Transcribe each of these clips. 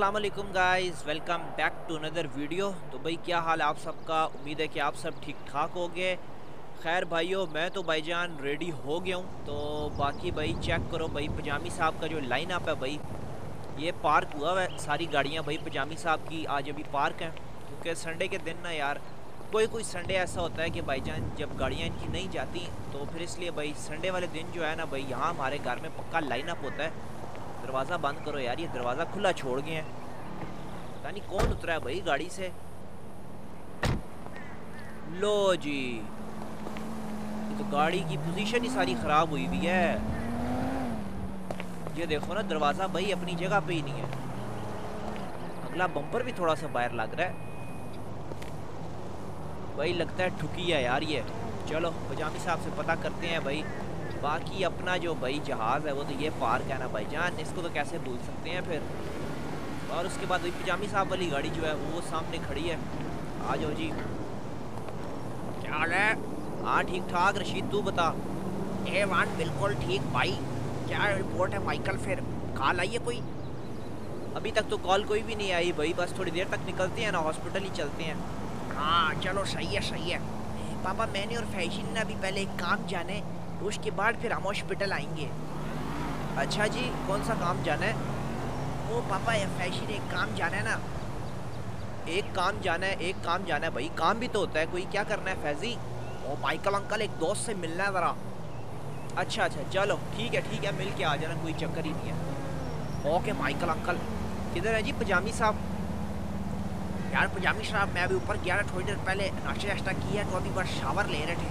अस्सलाम वालेकुम guys welcome back to another video तो भाई, क्या हाल आप सबका? उम्मीद है कि आप सब ठीक ठाक हो गए खैर भाइयों, मैं तो भाईजान रेडी हो गया हूँ। तो बाकी भाई चेक करो भाई, पजामी साहब का जो लाइन अप है भाई, ये पार्क हुआ है। सारी गाड़ियाँ भाई, पजामी साहब की आज अभी पार्क हैं। क्योंकि संडे के दिन ना यार, कोई कोई संडे ऐसा होता है कि भाईजान जब गाड़ियाँ इनकी नहीं जाती तो फिर इसलिए भाई संडे वाले दिन जो है ना भाई, यहाँ हमारे घर में पक्का लाइन अप होता है। दरवाज़ा बंद करो यार, ये दरवाज़ा खुला छोड़ गए हैं। पता नहीं कौन उतरा है भाई गाड़ी से। लो जी। ये तो गाड़ी की पोजीशन ही सारी ख़राब हुई हुई है। ये देखो ना, दरवाज़ा भाई अपनी जगह पे ही नहीं है। अगला बम्पर भी थोड़ा सा बाहर लग रहा है। भाई लगता है ठुकी है यार ये। चलो पजामी साहब से पता करते हैं भाई। बाकी अपना जो भाई जहाज़ है वो तो ये पार्क है ना भाई जान इसको तो कैसे भूल सकते हैं फिर? और उसके बाद वही पजामी साहब वाली गाड़ी जो है वो सामने खड़ी है। आ जाओ जी। क्या हाल है? हाँ ठीक ठाक रशीद तू बता। ए वन बिल्कुल ठीक भाई। क्या रिपोर्ट है माइकल फिर? कॉल आई है कोई? अभी तक तो कॉल कोई भी नहीं आई भाई बस थोड़ी देर तक निकलते हैं ना हॉस्पिटल ही चलते हैं। हाँ चलो सही है सही है। पापा मैंने और फ़ैशन ने अभी पहले एक काम जाने उसके बाद फिर हम हॉस्पिटल आएँगे। अच्छा जी, कौन सा काम जाना है? वो पापा या फ़ैशन एक काम जाना है ना। एक काम जाना है, एक काम जाना है। भाई, काम भी तो होता है, कोई क्या करना है फैजी ओ माइकल अंकल एक दोस्त से मिलना है ज़रा। अच्छा अच्छा चलो, ठीक है ठीक है मिल के आ जाना, कोई चक्कर ही नहीं है। ओके माइकल अंकल किधर है जी, पजामी साहब? यार, पजामी साहब, मैं अभी ऊपर गया थोड़ी देर पहले नाश्ता वाश्ता किया तो अभी बस शावर ले रहे थे।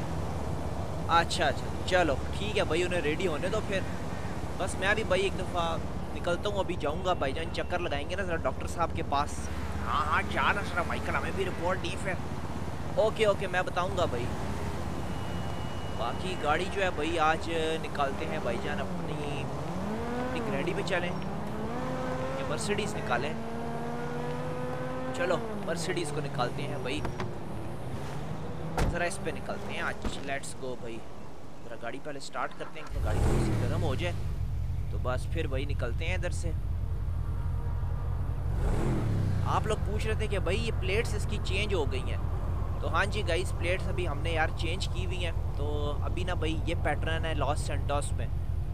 अच्छा अच्छा चलो ठीक है भाई उन्हें रेडी होने दो फिर। बस मैं भी भाई एक दफ़ा निकलता हूँ अभी जाऊँगा भाई जान चक्कर लगाएँगे ना ज़रा डॉक्टर साहब के पास। हाँ हाँ जा ना सर माइकल हमें भी रिपोर्ट दी फिर। ओके ओके मैं बताऊँगा भाई। बाकी गाड़ी जो है भाई आज निकालते हैं भाईजान अपनी अपनी ग्रेडी पे चलें। या मर्सिडीज़ निकालें। चलो मर्सिडीज़ को निकालते हैं भाई। ज़रा इस पर निकलते हैं आज लेट्स गो भाई। गाड़ी पहले स्टार्ट करते हैं गाड़ी थोड़ी सी गर्म हो जाए। तो बस फिर वही निकलते हैं इधर से। आप लोग पूछ रहे थे कि भाई ये प्लेट्स इसकी चेंज हो गई हैं। तो हाँ जी गाइस प्लेट्स अभी हमने यार चेंज की हुई हैं। तो अभी ना भाई ये पैटर्न है लॉस सेंटोस में।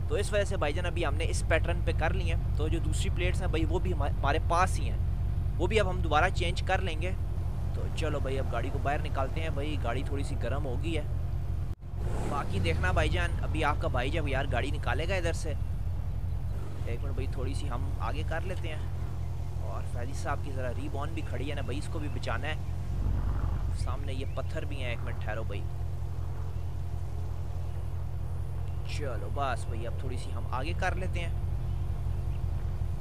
तो इस वजह से भाईजान अभी हमने इस पैटर्न पे कर लिए हैं। तो जो दूसरी प्लेट्स हैं भाई, वो भी हमारे पास ही हैं। वो भी अब हम दोबारा चेंज कर लेंगे। तो चलो भाई, अब गाड़ी को बाहर निकालते हैं। भाई गाड़ी थोड़ी सी गर्म हो गई है। बाकी देखना भाईजान। अभी आपका भाई जब यार गाड़ी निकालेगा इधर से। एक मिनट भाई थोड़ी सी हम आगे कर लेते हैं। और फैजी साहब की ज़रा रीबॉन भी खड़ी है ना भाई, इसको भी बचाना है। सामने ये पत्थर भी हैं, एक मिनट ठहरो भाई। चलो बस भाई, अब थोड़ी सी हम आगे कर लेते हैं।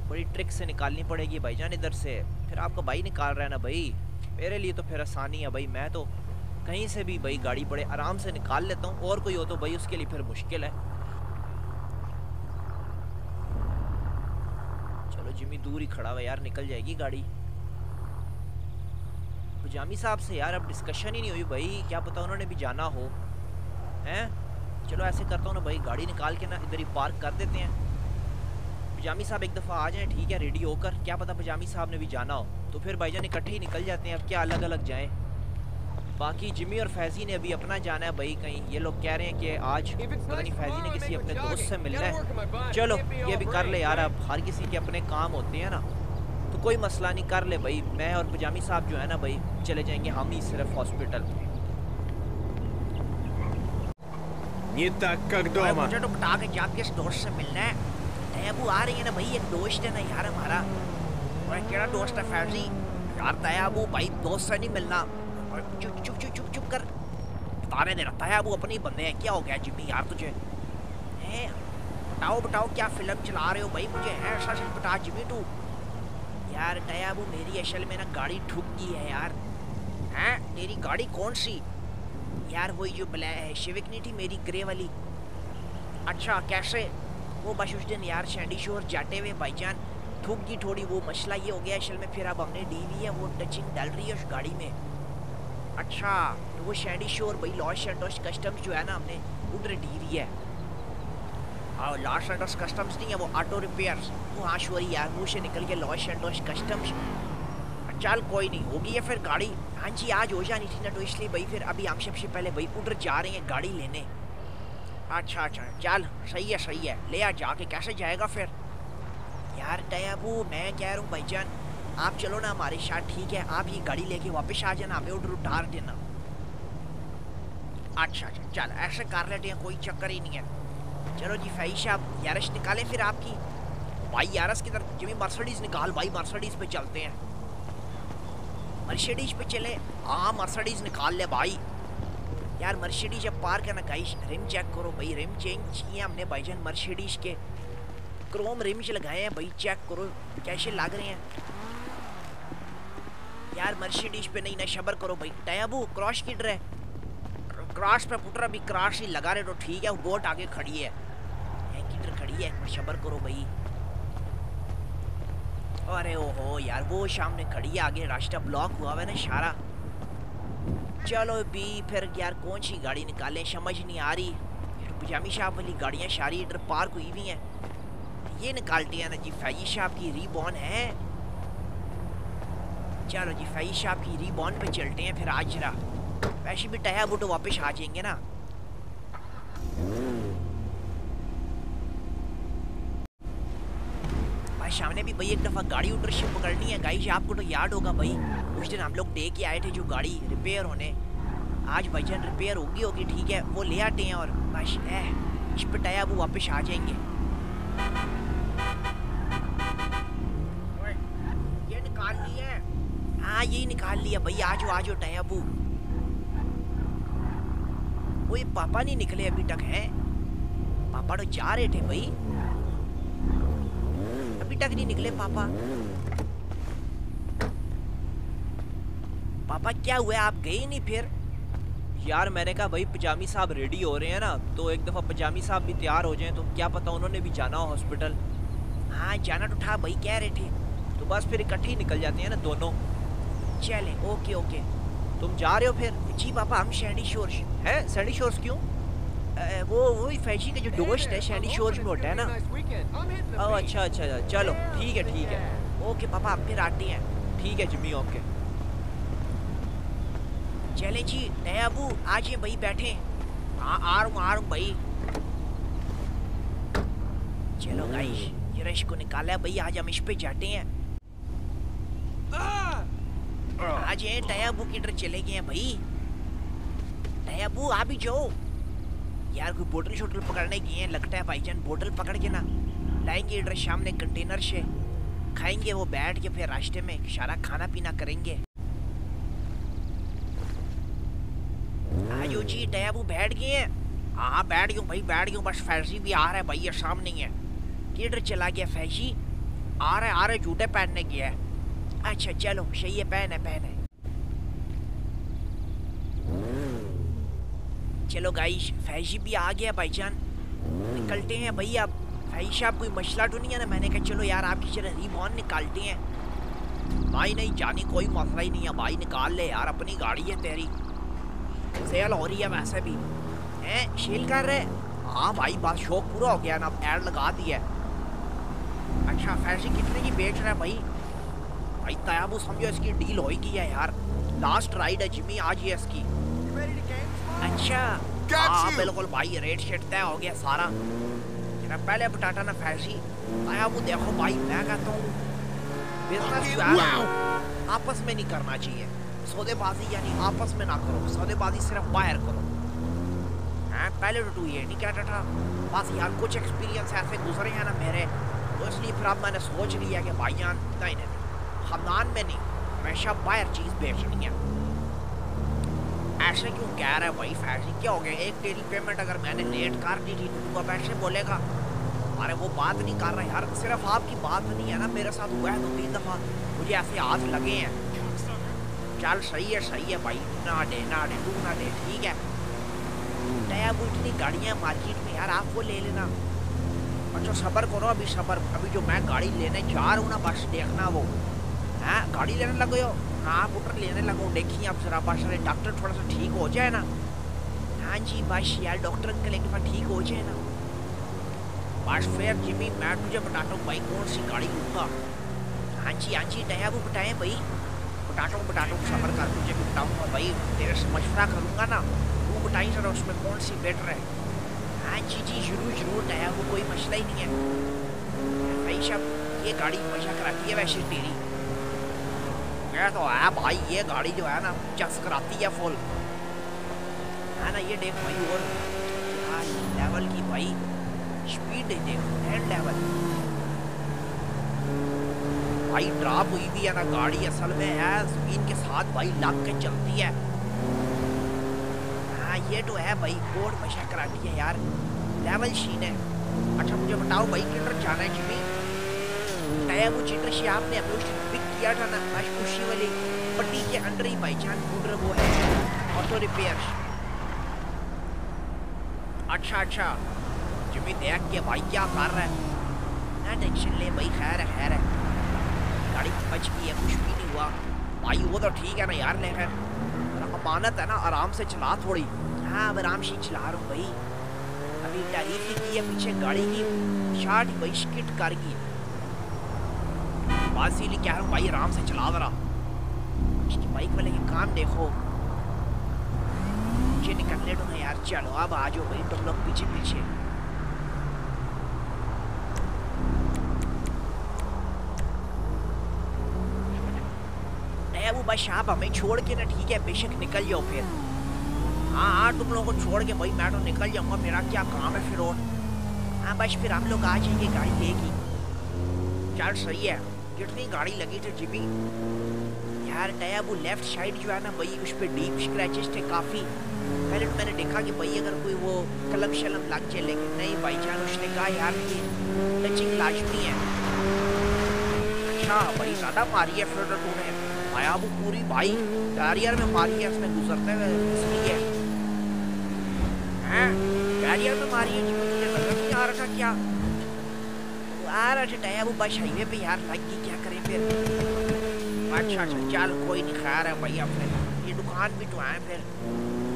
बड़ी ट्रिक से निकालनी पड़ेगी भाईजान इधर से। फिर आपका भाई निकाल रहा है ना भाई? मेरे लिए तो फिर आसानी है भाई, मैं तो कहीं से भी भाई गाड़ी बड़े आराम से निकाल लेता हूँ। और कोई हो तो भाई उसके लिए फिर मुश्किल है। चलो जिमी दूर ही खड़ा हुआ यार, निकल जाएगी गाड़ी। पजामी साहब से यार अब डिस्कशन ही नहीं हुई भाई, क्या पता उन्होंने भी जाना हो। हैं? चलो ऐसे करता हूँ ना भाई, गाड़ी निकाल के ना इधर ही पार्क कर देते हैं। पजामी साहब एक दफ़ा आ जाएँ, ठीक है रेडी होकर। क्या पता पजामी साहब ने भी जाना हो। तो फिर भाईजान इकट्ठे ही निकल जाते हैं, अब क्या अलग अलग जाएँ। बाकी जिमी और फैजी ने अभी अपना जाना है भाई कहीं। ये लोग कह रहे हैं कि आज पता नहीं फैजी ने किसी अपने दोस्त से मिलना है। चलो ये भी कर ले यार अब हर किसी के अपने काम होते हैं ना। तो कोई मसला नहीं कर ले भाई। मैं और पजामी साहब जो है ना भाई चले जाएँगे हम ही सिर्फ़ हॉस्पिटल ये तक कर दो मुझे तो बता के क्या किस दोस्त से मिलना है। वो आ रही है ना भाई एक दोस्त है ना यार हमारा। और केड़ा दोस्त है फैजी। यार दयाबू भाई दोस्त से नहीं मिलना। चुप चुप चुप चुप चुप कर। तारे दे रहा है, अबू अपने बंदे हैं। क्या हो गया जिम्मी यार तुझे? हैं? बताओ बताओ, क्या फ़िल्म चला रहे हो भाई? मुझे है सच बता जिम्मी तू। यार दया अबू मेरी असल में ना गाड़ी ठुक गई है यार। हैं? तेरी गाड़ी कौन सी? यार, वही जो ब्लैक शिविक नहीं थी मेरी ग्रे वाली? अच्छा कैसे? वो बस उस दिन यार शैंडी शोर जाते हुए भाईजान। ठुक गई थोड़ी, वो मसला ये हो गया असल में, फिर अब हमने डी वी है, वो टचिंग डाल रही है उस गाड़ी में। अच्छा तो वो शैंडी शोर भाई लॉस शेंडोस कस्टम्स जो है ना हमने उधर डी वी है और लॉस एंडोस कस्टम्स नहीं है, वो ऑटो रिपेयर्स वो हाँ यार, मुँह से निकल के लॉस एंडोस कस्टम्स चल, कोई नहीं, होगी है फिर गाड़ी। हाँ जी, आज हो जानी थी ना तो इसलिए भाई फिर अभी हम सबसे पहले भाई उधर जा रहे हैं गाड़ी लेने। अच्छा अच्छा चल, सही है सही है। ले आ, जाके कैसे जाएगा फिर? यार टैबू मैं कह रहा हूँ भाई भाईजान। आप चलो ना, हमारे साथ ठीक है। आप ये गाड़ी लेके वापस आ जाना, हमें उधर उतार देना। अच्छा अच्छा चल, ऐसे कर लेते हैं, कोई चक्कर ही नहीं है। चलो जी फैश आप यारस निकालें फिर आपकी। भाई, यारस की तरफ़ जिमी मर्सडीज निकाल, भाई, मर्सडीज पे चलते हैं। मर्सिडीज पे चले हाँ मर्सडीज़ निकाल ले भाई। यार, मर्सिडीज जब पार करना गाइस रिम चेक करो भाई, रिम चेंज किए हमने भाईजान मर्सिडीज के। क्रोम रिम्स लगाए हैं भाई चेक करो, कैसे लग रहे हैं। यार मर्सिडीज पे नहीं, ना शबर करो भाई। टैबू क्रॉस की ड्रे क्रॉस पे पुटरा भी क्रॉस ही लगा रहे तो ठीक है बोट आगे खड़ी है। किधर खड़ी है? शबर करो भाई। अरे ओहो यार, वो सामने खड़ी है, आगे रास्ता ब्लॉक हुआ है ना सारा। चलो भी फिर यार, कौन सी गाड़ी निकाले? समझ नहीं आ रही। पजामी शाप वाली गाड़ियाँ सारी इधर पार्क हुई हुई हैं। ये निकालती है ना जी, फैजी शाप की रीबॉन है। चलो जी फैजी शाप की रीबॉन पे चलते हैं फिर आज जरा। वैसे भी टया बुटो वापस आ जाएँगे ना। भाई, सामने भी भाई एक दफ़ा गाड़ी उधर शिप पकड़नी है। गाइस, आपको तो याद होगा भाई, उस दिन हम लोग दे के आए थे जो गाड़ी रिपेयर होने। आज भाईजान रिपेयर होगी होगी, ठीक है, वो ले आते हैं और बस है इस पे टाया वो वापस आ जाएँगे ये निकाल लिया हाँ यही निकाल लिया भाई आज आज टाया वो वो ये पापा नहीं निकले अभी तक हैं? पापा तो जा रहे थे भाई। अभी तक नहीं निकले पापा। पापा क्या हुआ? आप गए नहीं फिर? यार मैंने कहा भाई पजामी साहब रेडी हो रहे हैं ना तो एक दफ़ा पजामी साहब भी तैयार हो जाएँ तो क्या पता उन्होंने भी जाना हो हॉस्पिटल हाँ जाना तो था भाई कह रहे थे। तो बस फिर इकट्ठे ही निकल जाते हैं ना दोनों। चले ओके ओके। तुम जा रहे हो फिर? जी पापा हम सैंडी शोर है? सैंडी शोर्स क्यों? वो वो फैजी का जो दोस्त है सैंडी शोर्स में होता है ना? ओह अच्छा अच्छा अच्छा। चलो ठीक है ठीक है। ओके पापा हम फिर आते हैं। ठीक है जिम्मी ओके। चले जी नया अबू आज ये भाई बैठे हाँ। आ रहा हूँ आ रहा हूँ भाई। चलो गाइस ये रश को निकाला है भाई आज हम इस पे जाते हैं। आज ये टयाबू की तरफ़ चले गए हैं भाई। टयाबू आ भी जाओ। यार, कोई बोतल शोटल पकड़ने गए हैं, लगता है भाईजान बोतल पकड़ के ना लाएँगे इधर सामने कंटेनर से। खाएँगे वो बैठ के फिर रास्ते में सारा खाना पीना करेंगे। आयो जी टयाबू बैठ गए हैं। हाँ बैठ गया भाई, बैठ गया। बस फैजी भी आ रहा है भाई, ये सामने है किधर चला गया फैजी आ रहा है, आ रहा है, जूते पहनने गया है। अच्छा चलो सही है पहन पहन। चलो गाइस फैजी भी आ गया, भाईजान। निकलते हैं भाई अब फैजी साहब, कोई मसला तो नहीं है ना? मैंने कहा, चलो यार, आपकी तरह रिबॉन निकालते हैं। भाई नहीं, जानी कोई मसला ही नहीं है। भाई निकाल ले यार, अपनी गाड़ी है तेरी। सेल हो रही है वैसे भी। हैं शेल कर रहे? हाँ भाई बात शौक पूरा हो गया ना एड लगा दिया। अच्छा फैजी कितने की बेच रहा है भाई? भाई तयाबू समझो इसकी डील होगी है यार। लास्ट राइड है जिमी आज ही इसकी। अच्छा। हाँ बिल्कुल भाई रेट शेट तय हो गया सारा। तेरा पहले बटाटा ना फैसी तयाबू देखो भाई मैं कहता हूँ बिज़नेस आपस में नहीं करना चाहिए। सौदेबाजी यानी आपस में ना करो। सौदेबाजी सिर्फ़ बाहर करो। हाँ पहले तो तू ये नहीं कहता था बस यार कुछ एक्सपीरियंस ऐसे गुजरे हैं ना मेरे तो इसलिए फिर अब मैंने सोच लिया कि भाईजान नहीं नहीं। खानदान में नहीं, हमेशा बाहर चीज़ बेचनी है। ऐसे क्यों कह रहा है भाई? फैसी क्या हो गया एक तेरी पेमेंट अगर मैंने लेट कर दी थी तो ऐसे बोलेगा? अरे वो बात नहीं कर रहा यार, सिर्फ़ आपकी बात नहीं है ना, मेरे साथ हुआ है दो तीन दफ़ा। मुझे ऐसे हाथ लगे हैं। चल, सही है सही है भाई ना दे ना दे, तू ना दे, ठीक है। वो इतनी गाड़ियाँ मार्केट में यार, आप वो ले लेना। अच्छा सबर करो, अभी सबर, अभी जो मैं गाड़ी लेने जा रहा हूँ ना, बस देखना वो। हाँ गाड़ी लेने लगे हो हाँ पुटर लेने लगो। देखिए आप जरा अरे डॉक्टर थोड़ा सा ठीक हो जाए ना। हाँ जी, बस यार, डॉक्टर अंकल एक ठीक हो जाए ना। बस फिर जिमी मैं तुझे बताता हूँ भाई, कौन सी गाड़ी लूँगा। हाँ जी हाँ जी टया वो बताएँ भाई। बताता हूँ, बताता सफ़र कर तुझे भी बताऊँगा भाई। तेरे से मशवरा करूँगा ना। वो बताई जरा उसमें कौन सी बेटर है। हाँ जी जी, ज़रूर ज़रूर टया वो कोई मसला ही नहीं है। भाई साहब, ये गाड़ी मज़ा कराती है वैसे तेरी। ये तो है भाई ये गाड़ी जो है ना चक्स कराती है फुल है ना ये देख भाई और लेवल की भाई स्पीड देख एंड लेवल भाई ड्रॉप हुई भी है ना गाड़ी असल में है स्पीड के साथ भाई लग के चलती है हाँ ये तो है भाई बोर्ड मशा कराती है यार लेवल शीन है अच्छा मुझे बताओ भाई किधर जाना है जिमी टाया वो चित्र से आपने अभी किया था ना आज खुशी वाली पट्टी के अंदर ही भाई जान मोटर वो है। ऑटो रिपेयर अच्छा अच्छा। जिमी देख के भाई क्या कर रहा है। ना टेंशन ले भाई, खैर है खैर है। गाड़ी बच गई है, कुछ भी नहीं हुआ। भाई वो तो ठीक है ना यार, ले खैर। अमानत है ना, आराम से चला थोड़ी। हाँ अब आराम से चला रहा हूँ भाई। अभी तारीफ़ की है, पीछे गाड़ी की। शार्ट भाई स्किट कर गई बात इसीलिए कह रहा हूँ, भाई, आराम से चला जरा। इसकी बाइक वाले के काम देखो। मुझे निकलने दो ना यार, चलो, अब आ जाओ भाई, तुम लोग पीछे पीछे। वो बस आप हमें छोड़ के ना, ठीक है, बेशक निकल जाओ फिर। हाँ हाँ तुम लोगों को छोड़ के भाई, मैं तो निकल जाऊँगा, मेरा क्या काम है फिर और? हाँ बस फिर हम लोग आ जाएँगे गाड़ी लेगी चल, सही है। कितनी गाड़ी लगी थी जिमी। यार, नया वो लेफ़्ट साइड जो है ना, भाई, उस पर डीप स्क्रैचेस थे काफ़ी। पहले तो मैंने देखा कि भाई, अगर कोई वो कलम शलम लग जाए, लेकिन नहीं, भाई जान, उसने कहा, यार, ये टचिंग लाजमी है। अच्छा भाई, ज़्यादा मारी है फिर तूने। आया वो पूरी, भाई कैरियर में मारी है, उसने गुजरते हुए इसलिए कैरियर में मारी है तुझे नज़र नहीं आ रहा क्या? था वो बस हाईवे पे यार क्या करें फिर? अच्छा अच्छा चल, कोई नहीं भैया फिर ये दुकान भी तो फिर।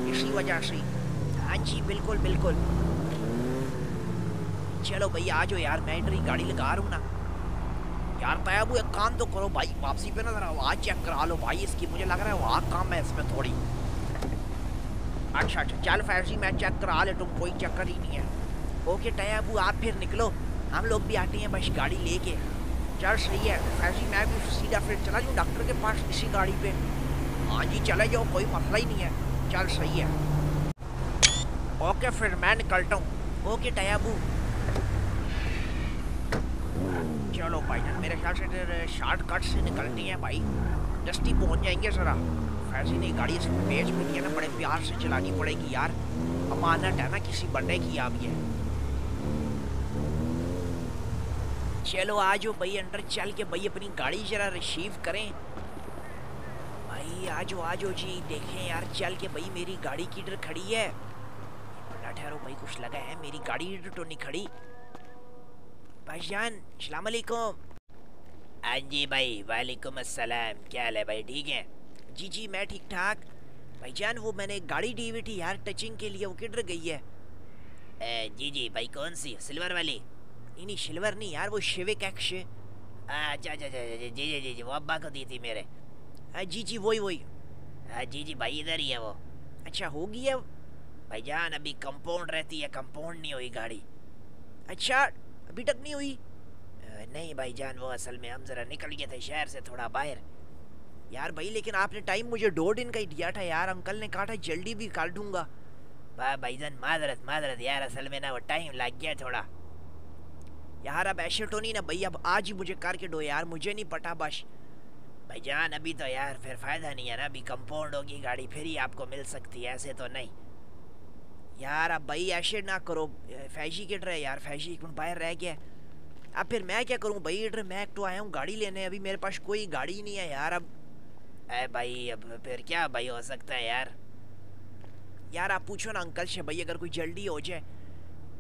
इसी वजह से। हाँ बिल्कुल बिल्कुल। चलो भैया आ जाओ यार, मैं इधर गाड़ी लगा रहा हूँ ना। यार तैयाबू एक काम तो करो भाई, वापसी पे ना जरा आवाज़ चेक करा लो भाई, इसकी मुझे लग रहा है वहाँ काम है इसमें थोड़ी। अच्छा अच्छा चल फैजी मैं चेक करा ले तुम कोई चक्कर ही नहीं है। ओके तैयाबू आप फिर निकलो। हम लोग भी आते हैं, बस गाड़ी लेके। चल सही है। फैजी मैं भी सीधा फिर चला जाऊँ डॉक्टर के पास इसी गाड़ी पे। हाँ जी, चले जाओ कोई मसला ही नहीं है। चल सही है। ओके, फिर मैं निकलता हूँ। ओके टयाबू चलो भाई जान, मेरे ख्याल से शॉर्टकट से निकलनी है भाई। जस्टी पहुँच जाएँगे ज़रा। फैसी नहीं, गाड़ी इसमें पेज में है ना, बड़े प्यार से चलानी पड़ेगी यार। अमानत है ना किसी बंदे की आप ये। चलो आ जाओ भाई अंडर चल के भाई अपनी गाड़ी जरा रिसीव करें। भाई आ जाओ जी देखें यार चल के भाई मेरी गाड़ी की इधर खड़ी है? बड़ा ठहरो भाई कुछ लगा है मेरी गाड़ी तो नहीं खड़ी। भाईजान सलाम अलैकुम। हाँ जी भाई वालेकुम अस्सलाम क्या हाल है भाई ठीक है? जी जी मैं ठीक ठाक। भाईजान वो मैंने गाड़ी दी हुई थी यार टचिंग के लिए वो किधर गई है? ए, जी जी भाई कौन सी सिल्वर वाली? नहीं नहीं सिल्वर नहीं यार वो शिविक एक्स अच्छा अच्छा अच्छा जी जी जी जी वो अब्बा को दी थी मेरे। हाँ जी जी वही वही हाँ जी जी भाई इधर ही है वो। अच्छा होगी है भाईजान अभी कंपाउंड रहती है कंपाउंड नहीं हुई गाड़ी। अच्छा अभी तक नहीं हुई? नहीं भाईजान वो असल में हम ज़रा निकल गए थे शहर से थोड़ा बाहर। यार भाई लेकिन आपने टाइम मुझे दो दिन का ही दिया था यार। अंकल ने कहा था जल्दी भी कर दूँगा। भाईजान माजरत माजरत यार असल में ना वो टाइम लग गया थोड़ा। यार, अब ऐसे तो नहीं ना भाई, अब आज ही मुझे करके दो यार, मुझे नहीं पता बस। भाईजान अभी तो यार फिर फ़ायदा नहीं है ना, अभी कंपाउंड होगी गाड़ी, फिर ही आपको मिल सकती है, ऐसे तो नहीं। यार, अब भाई ऐसे ना करो फैशी किट रहे यार फैशी एक बाहर रह गया। अब फिर मैं क्या करूँ भाई, इधर मैं तो आया हूँ गाड़ी लेने, अभी मेरे पास कोई गाड़ी नहीं है यार, अब। अरे भाई, अब फिर क्या भाई हो सकता है यार? यार, आप पूछो ना अंकल से भाई, अगर कोई जल्दी हो जाए।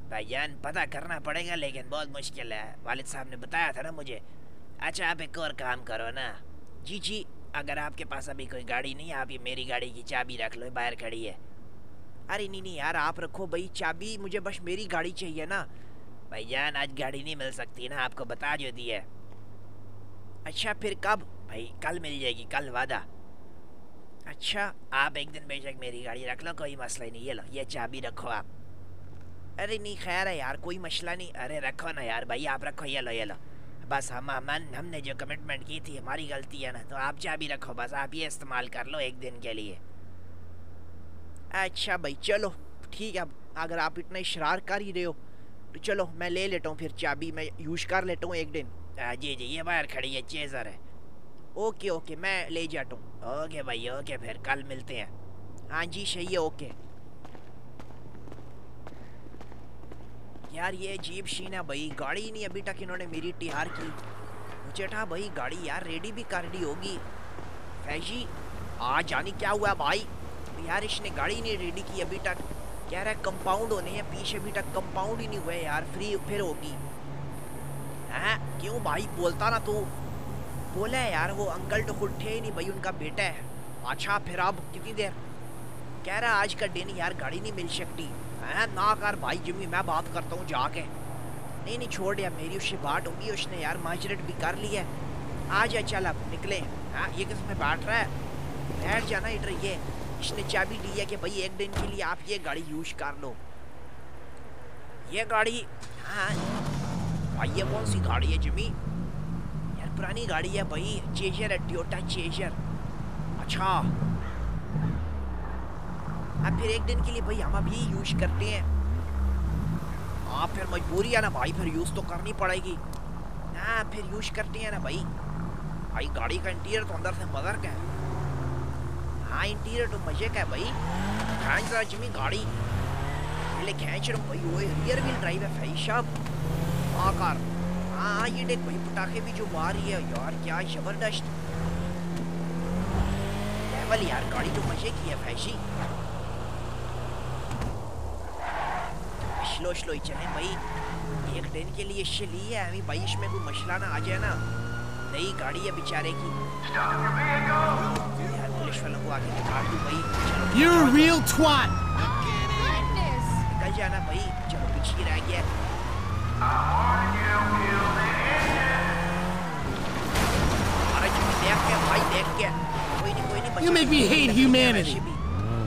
भाईजान पता करना पड़ेगा, लेकिन बहुत मुश्किल है। वालिद साहब ने बताया था ना मुझे। अच्छा आप एक और काम करो ना। जी जी, अगर आपके पास अभी कोई गाड़ी नहीं है, आप ये मेरी गाड़ी की चाबी रख लो बाहर खड़ी है। अरे, नहीं नहीं, यार, आप रखो भाई, चाबी, मुझे बस मेरी गाड़ी चाहिए ना। भाईजान आज गाड़ी नहीं मिल सकती ना, आपको बता जो दी है। अच्छा फिर कब? भाई, कल मिल जाएगी, कल वादा। अच्छा आप एक दिन बेशक मेरी गाड़ी रख लो, कोई मसला नहीं, ये लो, ये चाबी रखो आप। अरे नहीं खैर है यार कोई मसला नहीं। अरे रखो ना यार भाई आप रखो ये लो ये लो। बस हम हम हमने जो कमिटमेंट की थी हमारी गलती है ना तो आप चाबी रखो बस आप ये इस्तेमाल कर लो एक दिन के लिए। अच्छा भाई चलो ठीक है अगर आप इतना इशरार कर ही रहे हो तो चलो मैं ले लेता हूँ फिर चाबी मैं यूज़ कर लेता हूँ एक दिन। आ, जी जी ये बाहर खड़ी है चेज़र है। ओके ओके मैं ले जाता हूँ। ओके भाई ओके फिर कल मिलते हैं। हाँ जी सही है ओके। यार, ये अजीब शीन है भाई। गाड़ी नहीं अभी तक इन्होंने मेरी तिहार की। मुझे था भाई गाड़ी यार रेडी भी कर दी होगी। फैजी आज जानी क्या हुआ भाई? यार, इसने गाड़ी नहीं रेडी की अभी तक। कह रहा है कंपाउंड होने हैं, पीछे अभी तक कंपाउंड ही नहीं हुए यार फ्री फिर होगी। हैं? क्यों भाई? बोलता ना तू। बोला है यार, वो अंकल तो खुद थे ही नहीं भाई, उनका बेटा है। अच्छा फिर अब कितनी देर? कह रहा आज का दिन यार, गाड़ी नहीं मिल सकती। है ना कर भाई, जिम्मी मैं बात करता हूँ जाके। नहीं नहीं, छोड़ यार मेरी उससे बात होगी, उसने यार माजरट भी कर लिया आ जा, चल अब, निकले। हाँ ये किसमें बैठ रहा है? बैठ जाना इधर, ये, इसने चाबी दी है कि भाई एक दिन के लिए आप ये गाड़ी यूज़ कर लो। ये गाड़ी हाँ भाई ये कौन सी गाड़ी है जिमी यार, पुरानी गाड़ी है भाई, चेजर है टोयोटा चेजर अच्छा अब फिर एक दिन के लिए भाई, हम अभी यूज़ करते हैं। हाँ फिर मजबूरी है ना भाई, फिर यूज़ तो करनी पड़ेगी। हाँ फिर यूज़ करते हैं ना भाई। भाई, गाड़ी का इंटीरियर तो अंदर से मदर का है। हाँ इंटीरियर तो मज़े का है भाई। खींच रहा जिमी गाड़ी। पहले खींच रहा भाई, वो रियर व्हील ड्राइव है भाई साहब। आकार हाँ ये देख भाई, पटाखे भी जो मार रही है, यार, क्या ज़बरदस्त। लेवल यार, गाड़ी तो मज़े की है फैशी स्लो स्लो ही चले भाई। एक दिन के लिए इससे ली है अभी भाई इसमें कोई मसला ना आ जाए ना। नई गाड़ी है बेचारे की। यार पुलिस वालों को आगे निकाल दूँ भाई। You're a real twat. निकल जाना भाई। चलो पीछे रह गया। You make me hate humanity.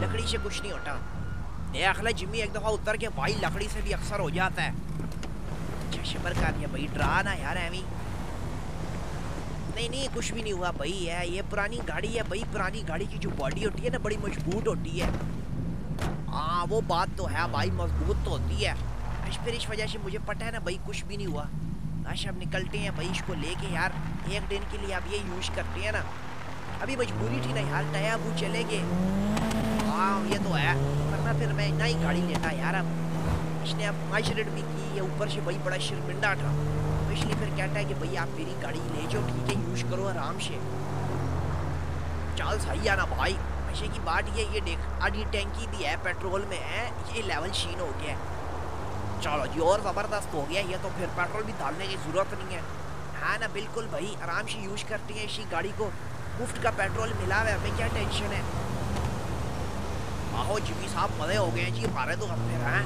लकड़ी से कुछ नहीं होता। देख ले जिम्मी एक दफ़ा उतर के भाई लकड़ी से भी अक्सर हो जाता है। अच्छा शिमर कर दिया भाई? डरा ना यार एवी नहीं नहीं, कुछ भी नहीं हुआ भाई, है, ये पुरानी गाड़ी है भाई, पुरानी गाड़ी की जो बॉडी होती है ना, बड़ी मज़बूत होती है। हाँ वो बात तो है भाई, मज़बूत तो होती है। फिर इस वजह से मुझे पता है ना भाई, कुछ भी नहीं हुआ। आज अब निकलते हैं भाई इसको लेके यार, एक दिन के लिए आप ये यूज़ करते हैं ना। अभी मजबूरी थी ना यार टाया वो चलेंगे हाँ ये तो है। वरना फिर मैं ना ही गाड़ी लेता यार अब। इसने अब माइशरेट भी की है ऊपर से भाई बड़ा शर्मिंदा था। तो इसलिए फिर कहता है कि भाई आप मेरी गाड़ी ले जाओ, ठीक है, यूज़ करो आराम से। चाल सही आना भाई। नशे की बात ये ये देख, आधी टैंकी भी है, पेट्रोल में है, ये लेवल शीन हो गया है। चलो जी, और ज़बरदस्त हो गया, ये तो फिर पेट्रोल भी डालने की ज़रूरत नहीं है। हाँ ना, बिल्कुल भाई, आराम से यूज़ करती है इसी गाड़ी को। मुफ़्त का पेट्रोल मिला हुआ है, हमें क्या टेंशन है? आहो जिमी साहब मज़े हो गए हैं जी हमारे तो हफ़्ते हैं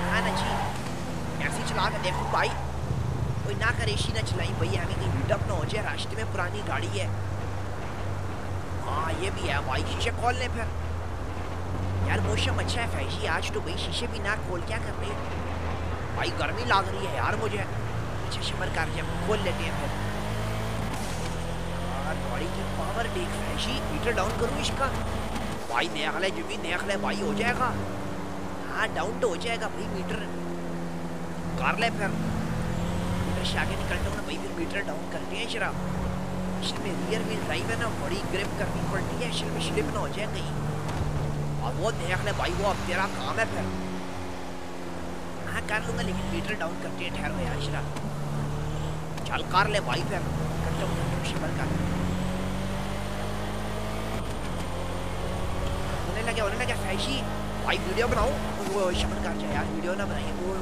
हाँ ना जी ऐसी चला के देखो भाई कोई ना करे ना चलाई भाई हमें कहीं हीटअप ना हो जाए रास्ते में पुरानी गाड़ी है हाँ ये भी है भाई शीशे खोल ले फिर यार मौसम अच्छा है फैजी आज तो भाई शीशे भी ना खोल क्या कर रहे भाई गर्मी लग रही है यार मुझे अच्छा शिमर कर जब खोल लेते हैं फिर गाड़ी की पावर देख फैजी मीटर डाउन करूँ इसका भाई देख ले जो भी देख ले भाई हो जाएगा। हाँ डाउन तो हो जाएगा भाई मीटर कर ले फिर। मीटर से आगे निकलता हूँ भाई, फिर मीटर डाउन करते हैं जरा। इसमें रियर व्हील ड्राइव है ना, बड़ी ग्रिप करनी पड़ती है इसमें स्लिप ना हो जाए कहीं। और वो देख ले भाई, वो अब तेरा काम है फिर। हाँ कर लूँगा, लेकिन मीटर डाउन करते हैं, ठहरो यार शरा चल, कर ले भाई फिर। करता हूँ करता हूँ कर होने लगे होने फैशी भाई वीडियो बनाओ वो शिवर कर जाए यार वीडियो ना बनाइए वो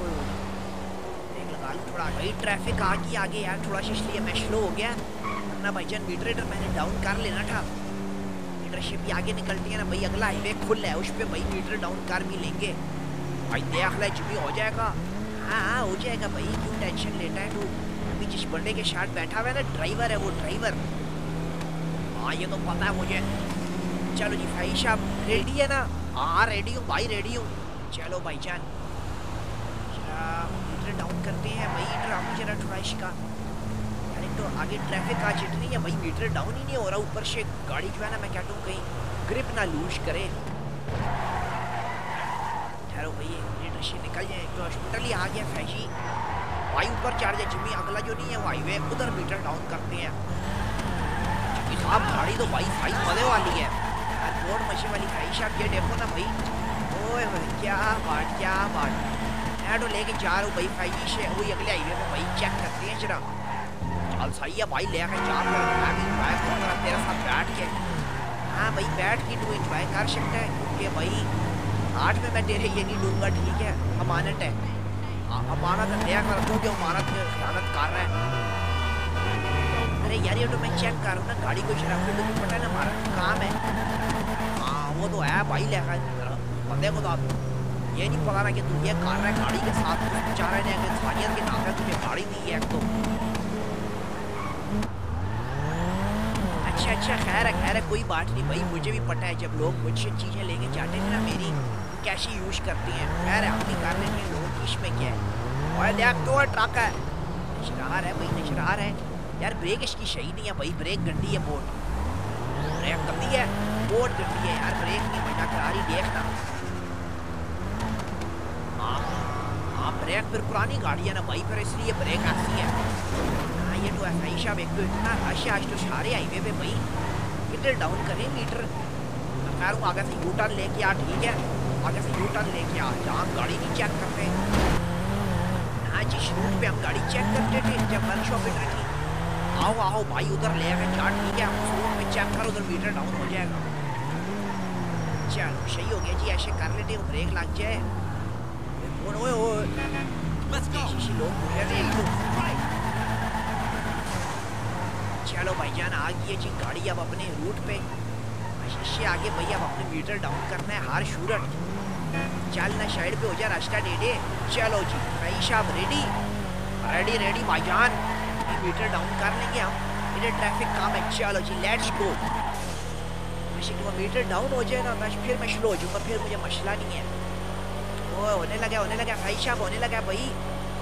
देख लगा लो थोड़ा भाई ट्रैफ़िक आ गई आगे यार थोड़ा सा इसलिए मैं स्लो हो गया वरना भाईजान मीटर मैंने डाउन कर लेना था लीडरशिप भी आगे निकलती है ना भाई अगला हाईवे खुल है उस पर भाई मीटर डाउन कर भी लेंगे भाई देख ले भी हो जाएगा हाँ हाँ हो जाएगा भाई क्यों टेंशन लेता है तू अभी जिस बंदे के साथ बैठा हुआ है ना ड्राइवर है वो ड्राइवर हाँ ये तो पता है मुझे। चलो जी भाई साहब रेडी है ना? हाँ रेडी हूँ भाई रेडी हूँ। चलो भाईजान जरा मीटर डाउन करते हैं भाई ड्रामा जरा थोड़ा इसका। अरे तो आगे ट्रैफ़िक आज इतनी है भाई मीटर डाउन ही नहीं हो रहा, ऊपर से गाड़ी जो है ना, मैं कहता हूँ कहीं ग्रिप ना लूज करे। ठहरो भाई मीटर से निकल जाए। तो हॉस्पिटल ही आ गया फैशी भाई ऊपर चढ़ जाए जिम्मी अगला जो नहीं है, वो हाईवे उधर मीटर डाउन करते हैं। साहब, गाड़ी तो भाई भाई, मज़े वाली है। बोर्ड मशीन वाली खाई साहब ये देखो ना भाई। ओए होए क्या बात क्या बात। मैं तो लेके जा रहा हूँ भाई भाई जी से वही अगले हाईवे पे भाई चेक करते हैं जरा। चल सही है भाई लेके जा भी इंजॉय करूँगा तेरे साथ बैठ के। हाँ भाई बैठ के तू इंजॉय कर सकता है। क्योंकि भाई। आठ में मैं तेरे ये नहीं लूँगा ठीक है? अमानत है। हाँ, अमानत है देख रखो कि अमानत में खयानत कर रहा है। अरे यार ये तो मैं चेक कर रहा हूँ ना गाड़ी को शराब तो पता है ना हमारा काम है हाँ। वो तो है भाई लेखा बंदे को तो आप ये नहीं पता ना कि तू ये कर रहा है गाड़ी के साथ कुछ बचा रहे हैं इंसानियत के नाम पे तुझे गाड़ी दी है तो अच्छा अच्छा खैर है खैर है कोई बात नहीं भाई मुझे भी पता है जब लोग मुझसे चीज़ें लेके जाते हैं ना मेरी कैसे यूज़ करती हैं खैर है अपनी कार हैं लोग इसमें क्या है और देख तो ट्रक है नशरार है भाई नशरार है यार ब्रेक इसकी सही नहीं है भाई ब्रेक गंदी है बोट ब्रेक गंदी है। बोट गंदी है यार ब्रेक नहीं मज़ा करा रही देखना हाँ हाँ ब्रेक फिर पुरानी गाड़ी है ना भाई फिर इसलिए ब्रेक ऐसी है। हाँ ये तो ऐसा ही शाब एक तो इतना रश है आज तो सारे हाईवे पे भाई मीटर डाउन करें मीटर मैं कह हूँ, आगे से यू टर्न लेके आ, ठीक है। आगे से यू टर्न लेके आ, जहाँ गाड़ी नहीं चेक करते। हाँ जिस रूट पे हम गाड़ी चेक करते थे, जब वर्कशॉप पे रखी आओ आओ, भाई, उधर ले आकर चार ठीक है रूट पे चेक करो, उधर मीटर डाउन हो जाएगा। चलो, सही हो गया जी, ऐसे कर लेते ब्रेक लग जाए। चलो भाईजान, आ गई जी गाड़ी अब अपने रूट पे। शीशे आगे भाई, अब अपने मीटर डाउन करना है, हार शूरट चल ना साइड पे हो जा, रास्ता दे चलो जी, भाई साहब रेडी रेडी रेडी भाईजान। मीटर डाउन कर लेंगे हम इधर ट्रैफ़िक काम है चलो जी लेट्स गो मीटर डाउन हो जाए ना फिर मैं स्लो हो जाऊँगा, फिर मुझे मसला नहीं है। ओए होने लगा होने लगा, भाई साहब, होने लगा भाई।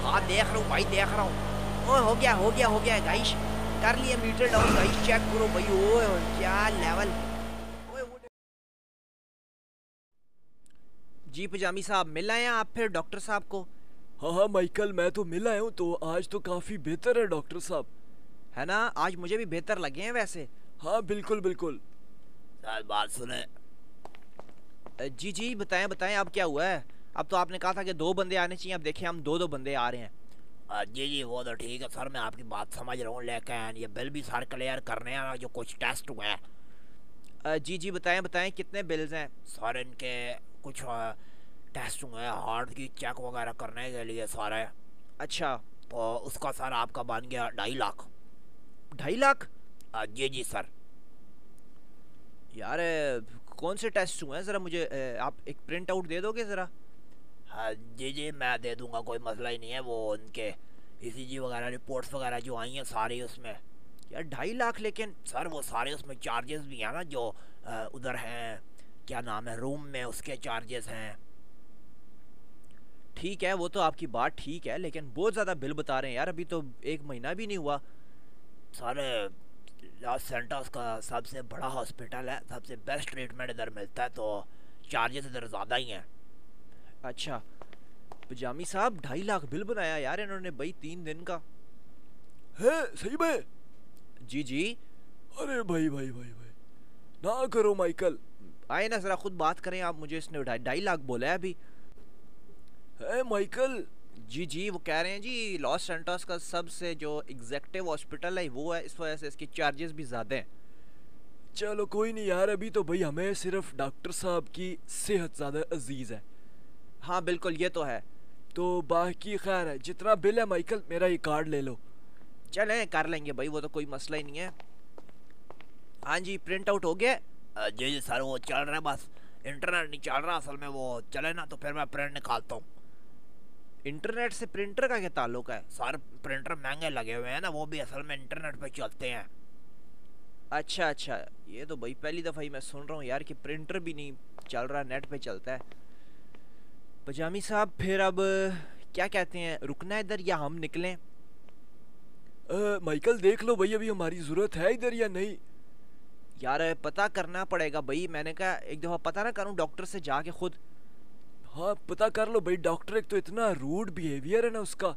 हाँ देख रहा हूँ, भाई, देख रहा हूँ। ओए हो गया हो गया हो गया गाइस कर लिया मीटर डाउन गाइस चेक करो भाई ओए क्या लेवल जी, पजामी साहब, मिल आए आप फिर डॉक्टर साहब को? हाँ हाँ माइकल मैं तो मिल हूँ तो आज तो काफ़ी बेहतर है डॉक्टर साहब। है ना? आज मुझे भी बेहतर लगे हैं वैसे। हाँ बिल्कुल बिल्कुल। बात सुने। जी जी बताएँ बताएँ अब क्या हुआ है? अब तो आपने कहा था कि दो बंदे आने चाहिए अब देखें हम दो दो बंदे आ रहे हैं। जी जी वो तो ठीक है सर मैं आपकी बात समझ रहा हूँ लेकिन ये बिल भी सर क्लियर करने हैं जो कुछ टेस्ट हुए हैं। जी जी बताएँ बताएँ कितने बिल्स हैं? सर इनके कुछ टेस्ट हुए हैं हार्ट की चेक वगैरह करने के लिए सारे। अच्छा। तो उसका सर आपका बन गया ढाई लाख। ढाई लाख? जी जी सर। यार कौन से टेस्ट हुए हैं? ज़रा मुझे आप एक प्रिंट आउट दे दोगे ज़रा? हाँ जी जी मैं दे दूँगा कोई मसला ही नहीं है वो उनके। ईसीजी वगैरह रिपोर्ट्स वगैरह जो आई हैं सारी उसमें। यार ढाई लाख लेकिन सर वो सारे उसमें चार्जेस भी हैं ना जो उधर हैं क्या नाम है रूम में उसके चार्जेस हैं। ठीक है वो तो आपकी बात ठीक है लेकिन बहुत ज़्यादा बिल बता रहे हैं यार अभी तो एक महीना भी नहीं हुआ। सर लॉस सेंटोस का सबसे बड़ा हॉस्पिटल है सबसे बेस्ट ट्रीटमेंट इधर मिलता है तो चार्जेस इधर ज़्यादा ही हैं। अच्छा पजामी साहब ढाई लाख बिल बनाया यार इन्होंने भाई तीन दिन का। है सही में? जी जी। अरे भाई भाई भाई भाई। ना करो माइकल। आए ना ज़रा खुद बात करें आप मुझे इसने ढाई लाख बोला है अभी। है माइकल? जी जी वो कह रहे हैं जी लॉस सेंटोस का सबसे जो एग्जेक्टिव हॉस्पिटल है वो है इस वजह से इसके चार्जेस भी ज़्यादा हैं। चलो कोई नहीं यार अभी तो भाई हमें सिर्फ़ डॉक्टर साहब की सेहत ज़्यादा अज़ीज़ है। हाँ बिल्कुल ये तो है। तो बाकी खैर है जितना बिल है माइकल मेरा ये कार्ड ले लो। चलें कर लेंगे भाई वो तो कोई मसला ही नहीं है। हाँ जी प्रिंट आउट हो गया? जी जी सर वो चल रहा है बस। इंटरनेट नहीं चल रहा असल में वो चले ना तो फिर मैं प्रिंट निकालता हूँ। इंटरनेट से प्रिंटर का क्या ताल्लुक है? सर प्रिंटर महँगे लगे हुए हैं ना वो भी असल में इंटरनेट पे चलते हैं। अच्छा अच्छा ये तो भाई पहली दफ़ा ही मैं सुन रहा हूँ यार कि प्रिंटर भी नहीं चल रहा नेट पे चलता है। पजामी साहब फिर अब क्या कहते हैं रुकना है इधर या हम निकलें? माइकल देख लो भाई अभी हमारी ज़रूरत है इधर या नहीं? यार पता करना पड़ेगा भाई मैंने कहा एक दफ़ा पता ना करूँ डॉक्टर से जाके खुद। हाँ पता कर लो भाई डॉक्टर एक तो इतना रूड बिहेवियर है ना उसका।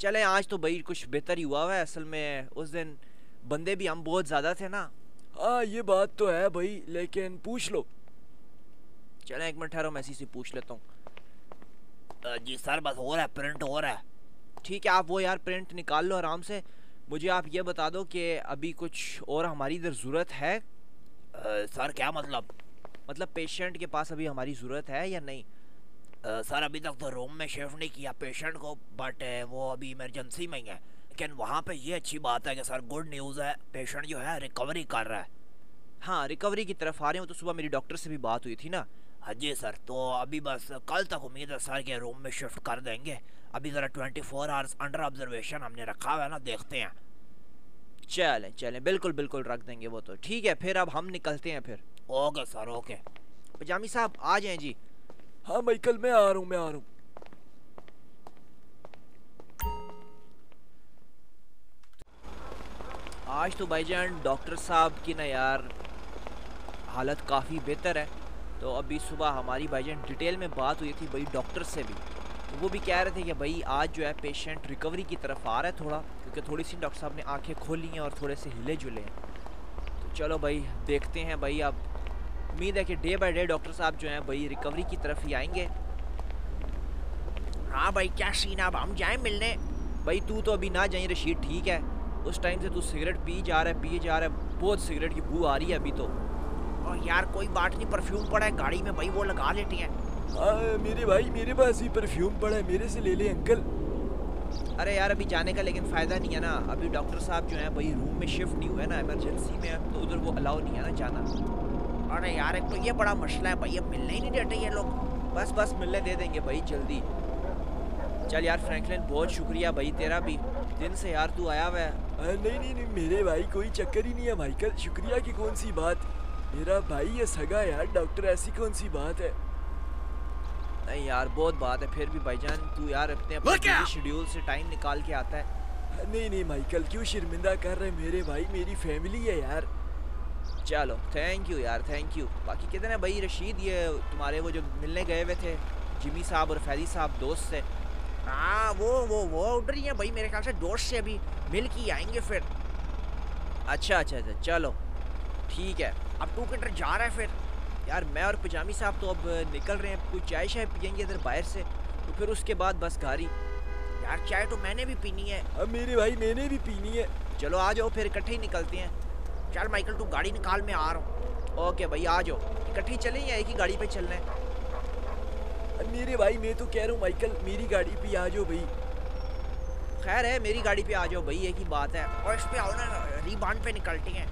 चले आज तो भाई कुछ बेहतर ही हुआ है असल में उस दिन बंदे भी हम बहुत ज़्यादा थे ना। हाँ ये बात तो है भाई लेकिन पूछ लो। चले एक मिनट ठहरो मैं इसी से पूछ लेता हूँ। जी सर बस हो रहा है प्रिंट हो रहा है। ठीक है आप वो यार प्रिंट निकाल लो आराम से। मुझे आप ये बता दो कि अभी कुछ और हमारी इधर ज़रूरत है? अ, सर क्या मतलब? मतलब पेशेंट के पास अभी हमारी ज़रूरत है या नहीं? सर अभी तक तो रूम में शिफ्ट नहीं किया पेशेंट को बट वो अभी इमरजेंसी में ही है। लेकिन वहाँ पे ये अच्छी बात है कि सर गुड न्यूज़ है पेशेंट जो है रिकवरी कर रहा है। हाँ रिकवरी की तरफ़ आ रहे हो। तो सुबह मेरी डॉक्टर से भी बात हुई थी ना। हाँ जी सर तो अभी बस कल तक उम्मीद है सर के रूम में शिफ्ट कर देंगे। अभी ज़रा twenty four hours under observation हमने रखा हुआ है ना देखते हैं। चलें चलें बिल्कुल बिल्कुल रख देंगे वो तो। ठीक है फिर अब हम निकलते हैं फिर। Okay sir okay. पजामी साहब आ जाएँ जी। हाँ माइकल मैं आ रहा हूँ, मैं आ रहा हूँ। आज तो भाईजान, डॉक्टर साहब की ना यार, हालत काफ़ी बेहतर है। तो अभी सुबह हमारी भाईजान डिटेल में बात हुई थी भाई डॉक्टर से भी। तो वो भी कह रहे थे कि भाई आज जो है पेशेंट रिकवरी की तरफ़ आ रहा है थोड़ा, क्योंकि थोड़ी सी डॉक्टर साहब ने आँखें खोली हैं और थोड़े से हिले जुले हैं। तो चलो भाई, देखते हैं भाई अब उम्मीद है कि डे बाय डे डॉक्टर साहब जो हैं भाई रिकवरी की तरफ़ ही आएँगे। हाँ भाई क्या सीन अब हम जाएँ मिलने। भाई तू तो अभी ना जाई रशीद ठीक है? उस टाइम से तू सिगरेट पी जा रहा है पी जा रहा है। बहुत सिगरेट की बू आ रही है अभी तो। और यार कोई बात नहीं परफ्यूम पड़ा है गाड़ी में भाई वो लगा लेते हैं। हाँ मेरे भाई मेरे पास ही परफ्यूम पड़ा है मेरे से ले ले अंकल। अरे यार अभी जाने का लेकिन फ़ायदा नहीं है ना। अभी डॉक्टर साहब जो हैं भाई रूम में शिफ्ट नहीं हुए ना इमरजेंसी में तो उधर वो अलाउ नहीं है ना जाना। अरे यार एक तो ये बड़ा मसला है भाई अब मिलने ही नहीं देते ये लोग। बस बस मिलने दे देंगे भाई जल्दी। चल यार फ्रैंकलिन बहुत शुक्रिया भाई तेरा भी। दिन से यार तू आया हुआ है। आ, नहीं नहीं नहीं मेरे भाई कोई चक्कर ही नहीं है माइकल। शुक्रिया की कौन सी बात? मेरा भाई ये सगा यार डॉक्टर ऐसी कौन सी बात है? नहीं यार बहुत बात है फिर भी भाईजान तू यार अपने अपने शेड्यूल से टाइम निकाल के आता है। नहीं नहीं माइकल क्यों शर्मिंदा कर रहे मेरे भाई? मेरी फैमिली है यार। चलो थैंक यू यार थैंक यू बाकी कितने हैं भाई? रशीद, ये तुम्हारे वो जो मिलने गए हुए थे, जिमी साहब और फैजी साहब, दोस्त से। हाँ वो वो वो उधर ही है भाई, मेरे ख्याल से दोस्त से अभी मिल के आएँगे फिर। अच्छा अच्छा अच्छा चलो, ठीक है। अब टू किधर जा रहा है फिर? यार, मैं और पजामी साहब तो अब निकल रहे हैं, कोई चाय शाय पियेंगे इधर बाहर से तो फिर उसके बाद बस गाड़ी। यार, चाय तो मैंने भी पीनी है। अब मेरे भाई, मैंने भी पीनी है। चलो, आ जाओ, फिर इकट्ठे ही निकलते हैं। चल माइकल तू गाड़ी निकाल मैं आ रहा हूँ। ओके भाई आ जाओ। इकट्ठी चलें या एक ही गाड़ी पे चलना है? मेरे भाई मैं तो कह रहा हूँ माइकल मेरी गाड़ी पे आ जाओ भाई। खैर है मेरी गाड़ी पे आ जाओ भाई एक ही बात है। और इस पे आओ ना रीबान पे निकलते हैं।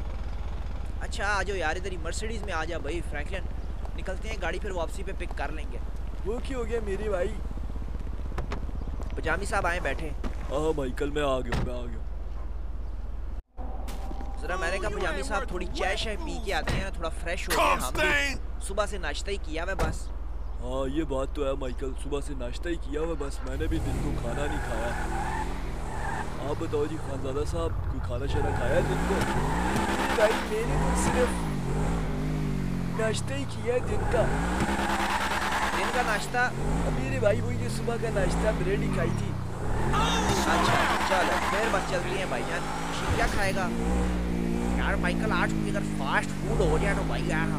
अच्छा आ जाओ यार इधर ही मर्सिडीज में आ जाओ भाई फ्रैंकलिन। निकलते हैं गाड़ी फिर वापसी पे पिक कर लेंगे। वो क्यों हो गया मेरे भाई। पजामी साहब आए बैठे हाँ। माइकल मैं आ गया मैं आ गया जरा मैंने कहा पजामी साहब थोड़ी चाय शाय पी के आते हैं थोड़ा फ्रेश हो हम भी सुबह से नाश्ता ही किया हुआ बस। हाँ ये बात तो है माइकल सुबह से नाश्ता ही किया हुआ बस मैंने भी दिन को खाना नहीं खाया। आप बताओ जी खानजादा साहब कोई खाना शाना खाया दिन को? भाई मैंने तो सिर्फ़ नाश्ता ही किया दिन का। दिन का नाश्ता? मेरे भाई वही जो सुबह का नाश्ता ब्रेड ही खाई थी। अच्छा। चलो फिर बस चलते हैं भाईजान क्या खाएगा? यार माइकल आज कोई अगर फास्ट फ़ूड हो जाए तो भाई यार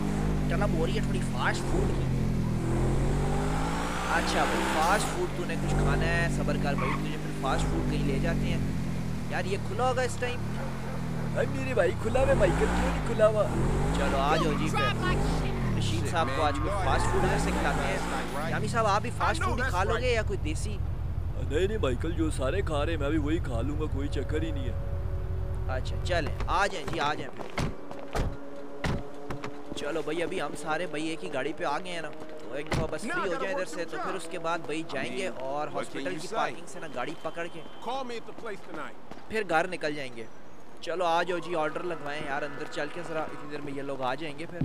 तलब हो रही है थोड़ी फास्ट फ़ूड की। अच्छा भाई फास्ट फ़ूड तूने कुछ खाना है? सबर कर भाई तुझे फिर फास्ट फ़ूड कहीं ले जाते हैं। यार ये खुला होगा इस टाइम भाई मेरे भाई खुला हुआ है, माइकल क्यों नहीं खुला हुआ? चलो आ जाओ जी रशीद साहब को आज कुछ फास्ट फ़ूड इधर से खिलाते हैं। यामी साहब आप भी फास्ट फ़ूड खा लोगे या कोई देसी? नहीं नहीं माइकल जो सारे खा रहे हैं मैं भी वही खा लूँगा कोई चक्कर ही नहीं है। अच्छा चलें आ जाए जी आ जाए। चलो भाई अभी हम सारे भाई एक ही गाड़ी पे आ गए हैं ना तो एक दफ़ा बस फ्री हो जाए इधर से तो फिर उसके बाद भाई जाएँगे और हॉस्पिटल की पार्किंग से ना गाड़ी पकड़ के. फिर घर निकल जाएँगे। चलो आ जाओ जी ऑर्डर लगवाएँ यार अंदर चल के ज़रा इतनी देर में ये लोग आ जाएँगे फिर।